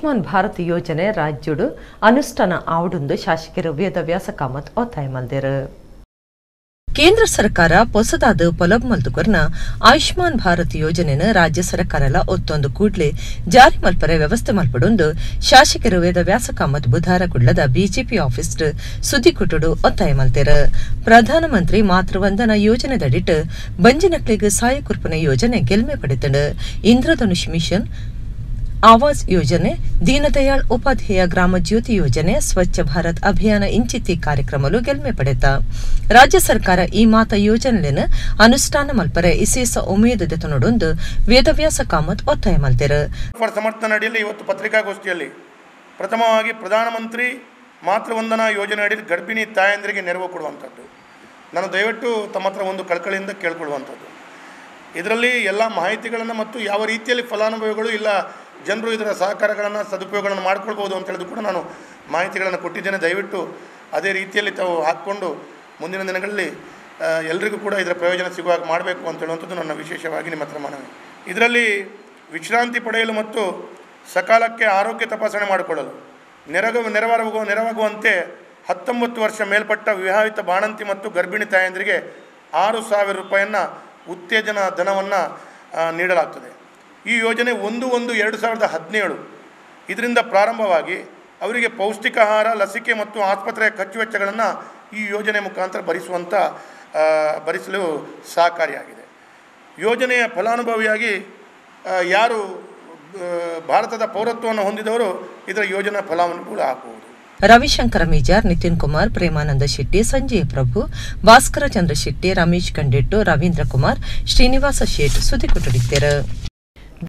ಆಯುಷ್ಮಾನ್ ಭಾರತ್ ಯೋಜನೆ ರಾಜ್ಯಡು ಅನುಷ್ಠಾನ ಆವಡುಂದು ಶಾಸಕರು ವೇದವ್ಯಾಸ ಕಾಮತ್ ಒತ್ತಾಯ ಮಲ್ದೇರು. ಕೇಂದ್ರ ಸರ್ಕಾರ ಹೊಸದಾದ ಪೊಲಬ್ ಮಲ್ತುಕರ್ನ ಆಯುಷ್ಮಾನ್ ಭಾರತ್ ಯೋಜನೆನ ರಾಜ್ಯ ಸರ್ಕಾರಲ ಒತ್ತೊಂದು ಕೂಡ್ಲೆ ಜಾರಿ ಮಲ್ಪರೆ ವ್ಯವಸ್ಥೆ ಮಲ್ಪಡೊಂದು ಶಾಸಕರು ವೇದವ್ಯಾಸ ಕಾಮತ್ ಬುಧಾರ ಕುಡ್ಲದ ಬಿಜೆಪಿ ಆಫೀಸ್ ಸುದ್ದಿ ಕುಟುಡು ಒತ್ತಾಯ ಮಲ್ತೇರ ಪ್ರಧಾನಮಂತ್ರಿ ಮಾತೃವಂದನಾ ಯೋಜನೆದಡಿಟ್ ಬಂಜಿನಕ್ಲಿಗ್ ಸಹಾಯ ಕುರ್ಪನೆ ಯೋಜನೆ ಗೆಲ್ಮೆ ಪಡೆತಂಡು ಇಂದ್ರಧನುಷ್ ಮಿಷನ್ ಆವಾಸ್ ಯೋಜನೆ, ದೀನದಯಾಳ್ ಉಪಾಧ್ಯಾಯ ಗ್ರಾಮ ಜ್ಯೋತಿ ಯೋಜನೆ, ಸ್ವಚ್ಛ ಭಾರತ್ ಅಭಿಯಾನ ಇಂಚಿತಿ ಕಾರ್ಯಕ್ರಮಲು ಗೆಲ್ಮೆ ಪಡೆತ. ರಾಜ್ಯ ಸರ್ಕಾರ ಈ ಮಾತ ಯೋಜನೆಯನ್ನು ಅನುಷ್ಠಾನ ಮಲ್ಪರೆ ಇಸೇಸ ಉಮೇದ ದೆತನೊಡೊಂದು ವೇದವ್ಯಾಸ ಕಾಮತ್ ಒತ್ತಾಯ ಮಲ್ತೆರ. ಸಮರ್ಥನ ಅಡಿಯಲ್ಲಿ ಇವತ್ತು ಪತ್ರಿಕಾಗೋಷ್ಠಿಯಲ್ಲಿ ಪ್ರಥಮವಾಗಿ ಪ್ರಧಾನಮಂತ್ರಿ ಮಾತೃವಂದನಾ ಯೋಜನೆ ಅಡಿಯಲ್ಲಿ ಗರ್ಭಿಣಿ ತಾಯಂದಿರಿಗೆ ನೆರವು ಕೊಡುವಂಥದ್ದು. ನಾನು ದಯವಿಟ್ಟು ತಮ್ಮ ಹತ್ರ ಒಂದು ಕಳಕಳಿಯಿಂದ ಕೇಳ್ಕೊಳ್ಳುವಂಥದ್ದು. ಇದರಲ್ಲಿ ಎಲ್ಲ ಮಾಹಿತಿಗಳನ್ನು ಮತ್ತು ಯಾವ ರೀತಿಯಲ್ಲಿ ಫಲಾನುಭವಿಗಳು ಇಲ್ಲ ಜನರು ಇದರ ಸಹಕಾರಗಳನ್ನು, ಸದುಪಯೋಗಗಳನ್ನು ಮಾಡ್ಕೊಳ್ಬೋದು ಅಂತ ಹೇಳಿದು ಕೂಡ ನಾನು ಮಾಹಿತಿಗಳನ್ನು ಕೊಟ್ಟಿದ್ದೇನೆ. ದಯವಿಟ್ಟು ಅದೇ ರೀತಿಯಲ್ಲಿ ತಾವು ಹಾಕ್ಕೊಂಡು ಮುಂದಿನ ದಿನಗಳಲ್ಲಿ ಎಲ್ರಿಗೂ ಕೂಡ ಇದರ ಪ್ರಯೋಜನ ಸಿಗುವಾಗ ಮಾಡಬೇಕು ಅಂತ ಹೇಳುವಂಥದ್ದು ನನ್ನ ವಿಶೇಷವಾಗಿ ನಿಮ್ಮ ಹತ್ರ ಮನವಿ. ಇದರಲ್ಲಿ ವಿಶ್ರಾಂತಿ ಪಡೆಯಲು ಮತ್ತು ಸಕಾಲಕ್ಕೆ ಆರೋಗ್ಯ ತಪಾಸಣೆ ಮಾಡಿಕೊಳ್ಳಲು, ನೆರಗ, ನೆರವಾಗುವ, ನೆರವಾಗುವಂತೆ ಹತ್ತೊಂಬತ್ತು ವರ್ಷ ಮೇಲ್ಪಟ್ಟ ವಿವಾಹಿತ ಬಾಣಂತಿ ಮತ್ತು ಗರ್ಭಿಣಿ ತಾಯಂದಿರಿಗೆ ಆರು ಸಾವಿರ ರೂಪಾಯಿಯನ್ನು ಉತ್ತೇಜನ ಧನವನ್ನು ನೀಡಲಾಗ್ತದೆ. ಈ ಯೋಜನೆ ಒಂದು ಒಂದು ಎರಡು ಸಾವಿರದ ಹದಿನೇಳು. ಇದರಿಂದ ಪ್ರಾರಂಭವಾಗಿ ಅವರಿಗೆ ಪೌಷ್ಟಿಕ ಆಹಾರ ಲಸಿಕೆ ಮತ್ತು ಆಸ್ಪತ್ರೆಯ ಖರ್ಚು ವೆಚ್ಚಗಳನ್ನು ಈ ಯೋಜನೆ ಮುಖಾಂತರ ಭರಿಸುವಂಥ ಭರಿಸಲು ಸಹಕಾರಿಯಾಗಿದೆ. ಯೋಜನೆಯ ಫಲಾನುಭವಿಯಾಗಿ ಯಾರು ಭಾರತದ ಪೌರತ್ವವನ್ನು ಹೊಂದಿದವರು ಇದರ ಯೋಜನಾ ಫಲಾನುಭವಿಗಳು ಆಗಬಹುದು ರವಿಶಂಕರ ಮೇಜಾರ್, ನಿತಿನ್ ಕುಮಾರ್, ಪ್ರೇಮಾನಂದ ಶೆಟ್ಟಿ, ಸಂಜಯ್ ಪ್ರಭು, ಭಾಸ್ಕರ ಚಂದ್ರ ಶೆಟ್ಟಿ, ರಮೇಶ್ ಕಂಡೆಟ್ಟು, ರವೀಂದ್ರ ಕುಮಾರ್, ಶ್ರೀನಿವಾಸ ಶೇಟ್ ಸುದ್ದಿ ಕೊಟ್ಟಡಿದ್ದೇರು